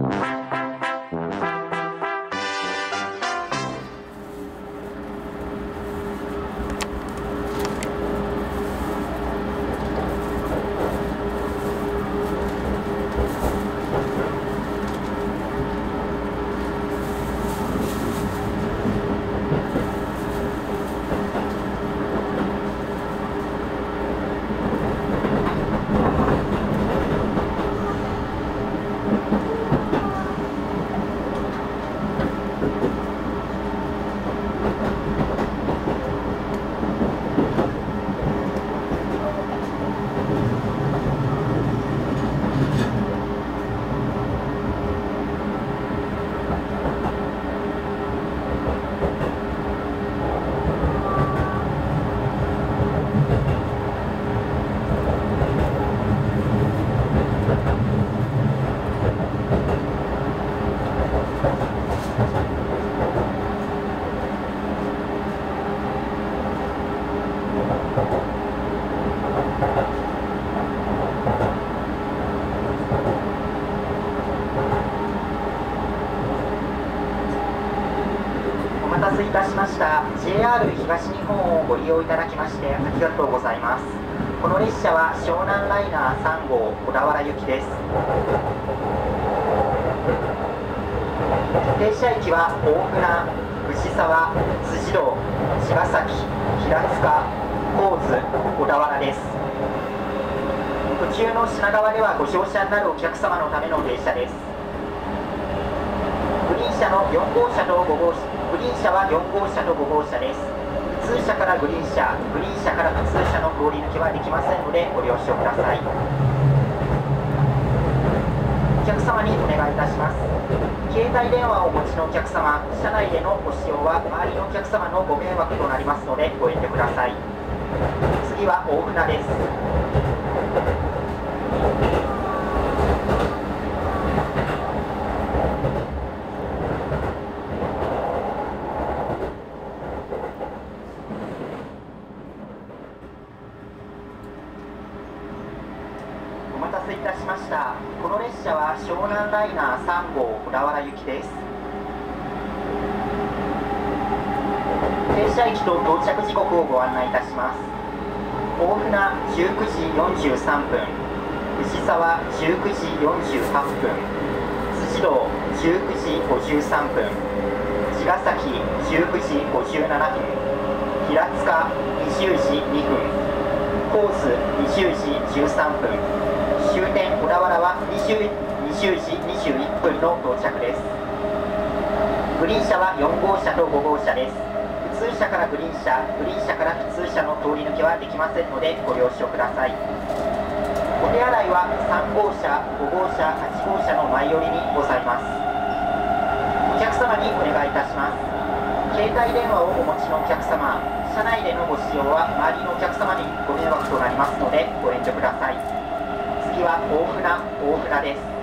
おたしました。JR 東日本をご利用いただきましてありがとうございます。この列車は湘南ライナー3号小田原行きです。停車駅は大船藤沢辻堂茅ヶ崎平塚神津小田原です。途中の品川ではご乗車になるお客様のための停車です。グリーン車の4号車と5号車グリーン車は4号車と5号車です。普通車からグリーン車グリーン車から普通車の通り抜けはできませんのでご了承ください。お客様にお願いいたします。携帯電話をお持ちのお客様車内でのご使用は周りのお客様のご迷惑となりますのでご遠慮ください。次は大船です。いたしました。この列車は湘南ライナー3号小田原行きです。停車駅と到着時刻をご案内いたします。大船19時43分藤沢19時48分辻堂19時53分茅ヶ崎19時57分平塚20時2分コース20時13分終点小田原は 20, 20時21分の到着です。グリーン車は4号車と5号車です。普通車からグリーン車グリーン車から普通車の通り抜けはできませんのでご了承ください。お手洗いは3号車5号車8号車の前寄りにございます。お客様にお願いいたします。携帯電話をお持ちのお客様車内でのご使用は周りのお客様にご迷惑となりますのでご遠慮ください。は大船大船です。